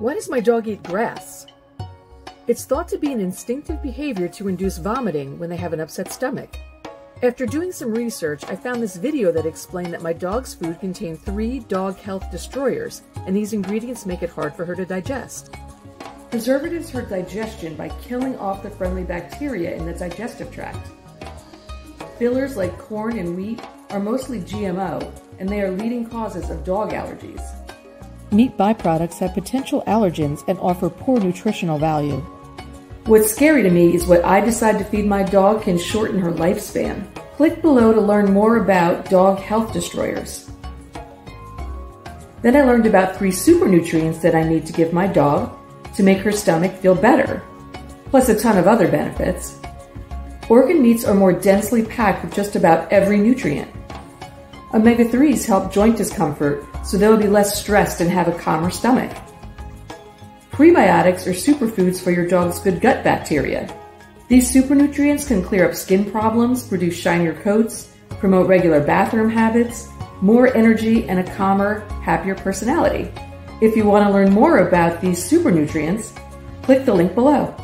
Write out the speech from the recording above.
Why does my dog eat grass? It's thought to be an instinctive behavior to induce vomiting when they have an upset stomach. After doing some research, I found this video that explained that my dog's food contained three dog health destroyers, and these ingredients make it hard for her to digest. Preservatives hurt digestion by killing off the friendly bacteria in the digestive tract. Fillers like corn and wheat are mostly GMO, and they are leading causes of dog allergies. Meat byproducts have potential allergens and offer poor nutritional value. What's scary to me is what I decide to feed my dog can shorten her lifespan. Click below to learn more about dog health destroyers. Then I learned about three super nutrients that I need to give my dog to make her stomach feel better, plus a ton of other benefits. Organ meats are more densely packed with just about every nutrient. Omega 3s help joint discomfort so they'll be less stressed and have a calmer stomach. Prebiotics are superfoods for your dog's good gut bacteria. These supernutrients can clear up skin problems, produce shinier coats, promote regular bathroom habits, more energy, and a calmer, happier personality. If you want to learn more about these supernutrients, click the link below.